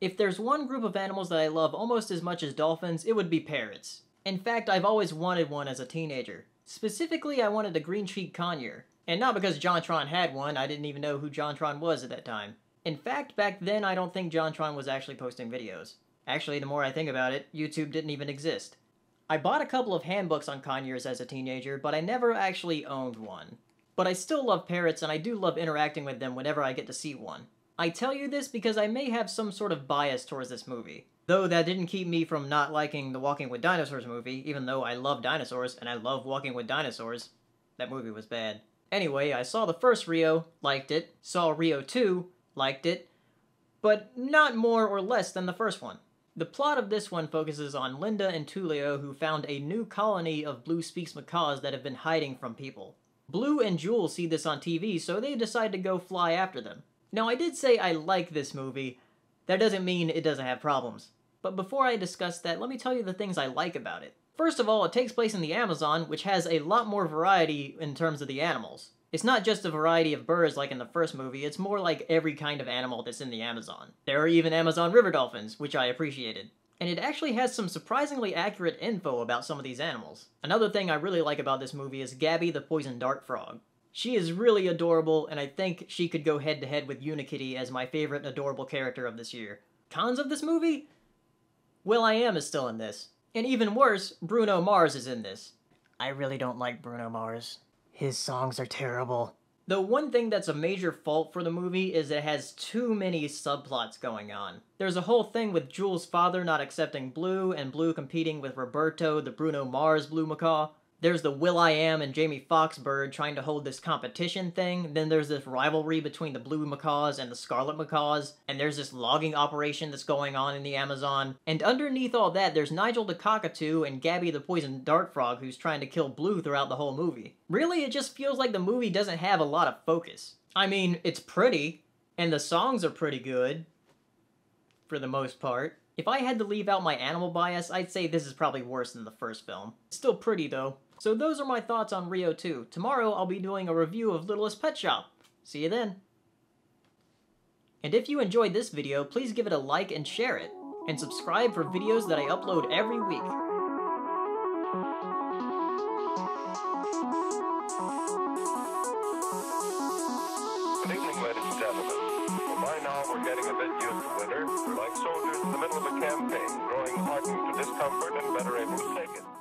If there's one group of animals that I love almost as much as dolphins, it would be parrots. In fact, I've always wanted one as a teenager. Specifically, I wanted a green-cheeked conure. And not because JonTron had one, I didn't even know who JonTron was at that time. In fact, back then I don't think JonTron was actually posting videos. Actually, the more I think about it, YouTube didn't even exist. I bought a couple of handbooks on conures as a teenager, but I never actually owned one. But I still love parrots and I do love interacting with them whenever I get to see one. I tell you this because I may have some sort of bias towards this movie. Though that didn't keep me from not liking the Walking with Dinosaurs movie, even though I love dinosaurs and I love Walking with Dinosaurs. That movie was bad. Anyway, I saw the first Rio, liked it, saw Rio 2, liked it, but not more or less than the first one. The plot of this one focuses on Linda and Tullio who found a new colony of Blue Spix's macaws that have been hiding from people. Blue and Jewel see this on TV, so they decide to go fly after them. Now, I did say I like this movie. That doesn't mean it doesn't have problems. But before I discuss that, let me tell you the things I like about it. First of all, it takes place in the Amazon, which has a lot more variety in terms of the animals. It's not just a variety of birds like in the first movie, it's more like every kind of animal that's in the Amazon. There are even Amazon river dolphins, which I appreciated. And it actually has some surprisingly accurate info about some of these animals. Another thing I really like about this movie is Gabby the poison dart frog. She is really adorable, and I think she could go head to head with Unikitty as my favorite adorable character of this year. Cons of this movie? will.i.am is still in this. And even worse, Bruno Mars is in this. I really don't like Bruno Mars. His songs are terrible. The one thing that's a major fault for the movie is it has too many subplots going on. There's a whole thing with Jewel's father not accepting Blue, and Blue competing with Roberto, the Bruno Mars Blue Macaw. There's the will.i.am and Jamie Foxx bird trying to hold this competition thing. Then there's this rivalry between the blue macaws and the scarlet macaws. And there's this logging operation that's going on in the Amazon. And underneath all that, there's Nigel the cockatoo and Gabby the poison dart frog who's trying to kill Blue throughout the whole movie. Really, it just feels like the movie doesn't have a lot of focus. I mean, it's pretty, and the songs are pretty good, for the most part. If I had to leave out my animal bias, I'd say this is probably worse than the first film. Still pretty though. So those are my thoughts on Rio 2. Tomorrow I'll be doing a review of Littlest Pet Shop. See you then. And if you enjoyed this video, please give it a like and share it. And subscribe for videos that I upload every week. Like soldiers in the middle of a campaign, growing hardened to discomfort and better able to take it.